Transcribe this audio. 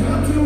Yes,